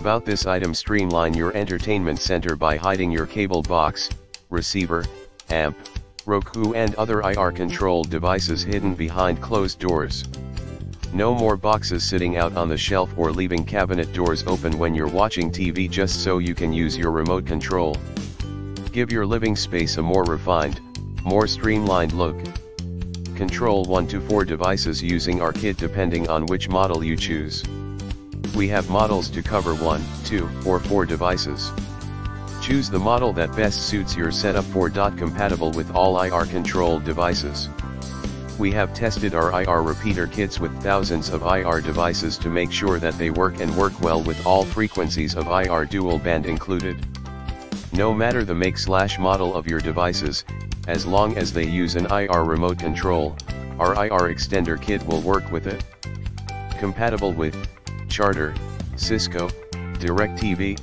About this item streamline your entertainment center by hiding your cable box, receiver, amp, Roku and other IR controlled devices hidden behind closed doors. No more boxes sitting out on the shelf or leaving cabinet doors open when you're watching TV just so you can use your remote control. Give your living space a more refined, more streamlined look. Control 1 to 4 devices using our kit depending on which model you choose. We have models to cover 1, 2, or 4 devices. Choose the model that best suits your setup for. Compatible with all IR controlled devices. We have tested our IR repeater kits with thousands of IR devices to make sure that they work and work well with all frequencies of IR dual band included. No matter the make slash model of your devices, as long as they use an IR remote control, our IR extender kit will work with it. Compatible with Charter, Cisco, DirecTV,